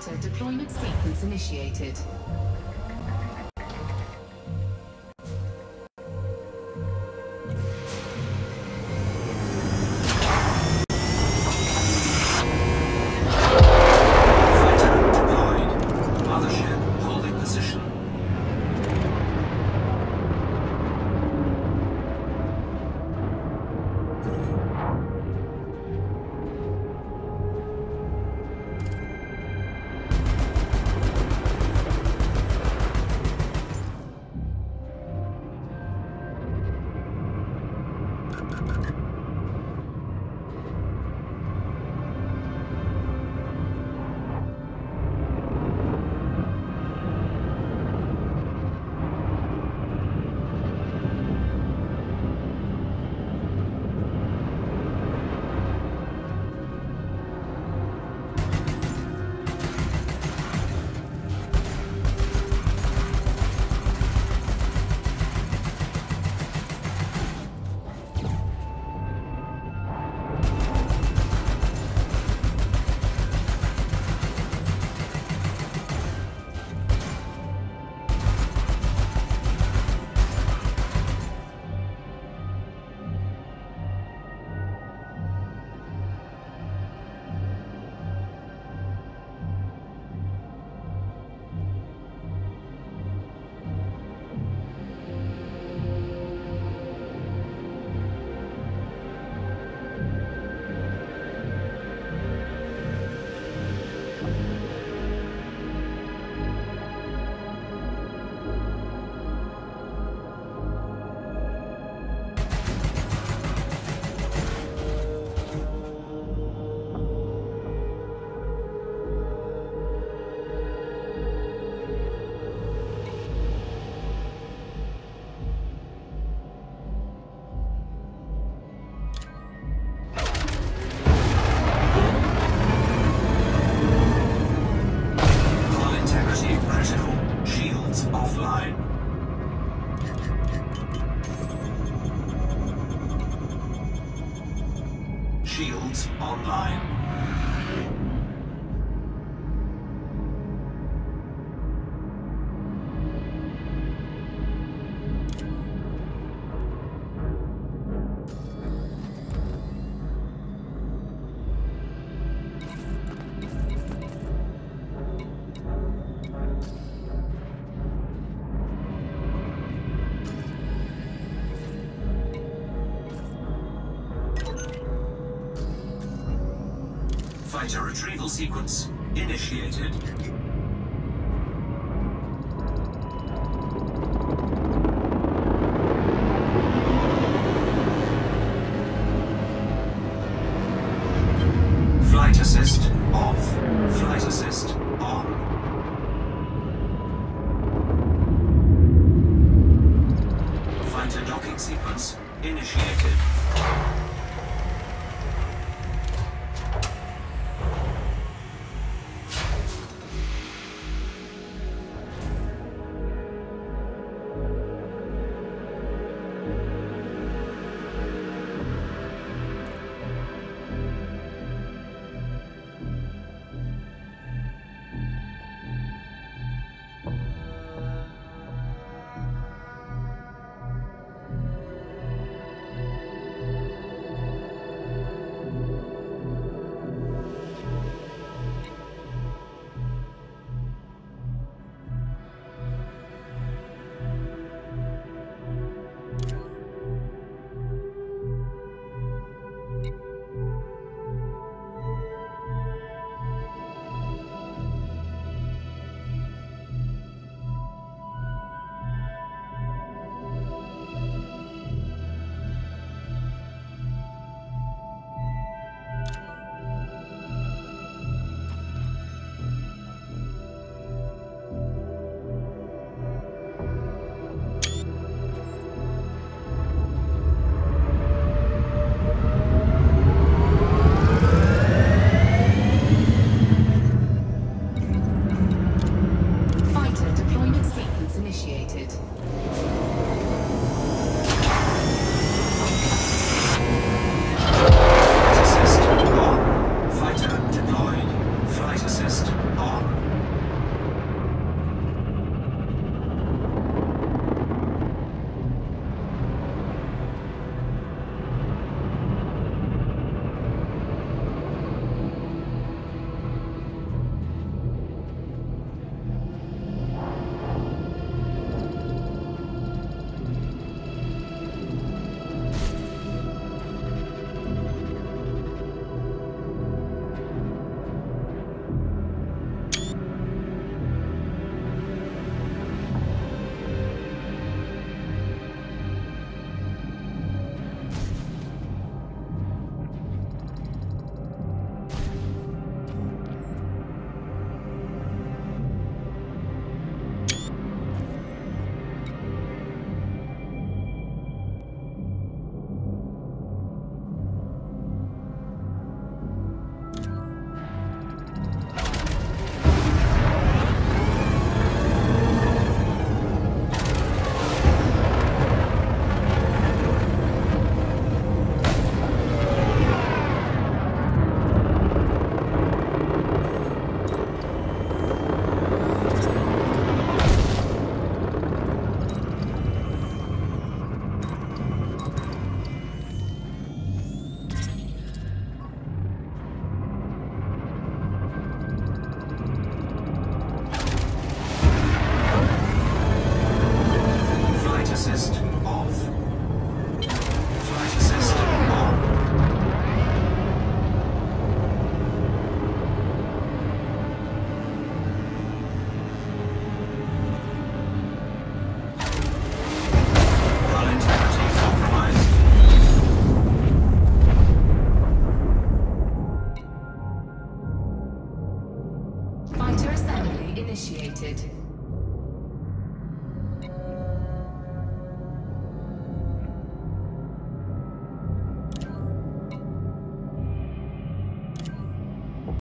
Deployment sequence initiated. Shields online. Fighter retrieval sequence initiated. Flight assist off. Flight assist initiated.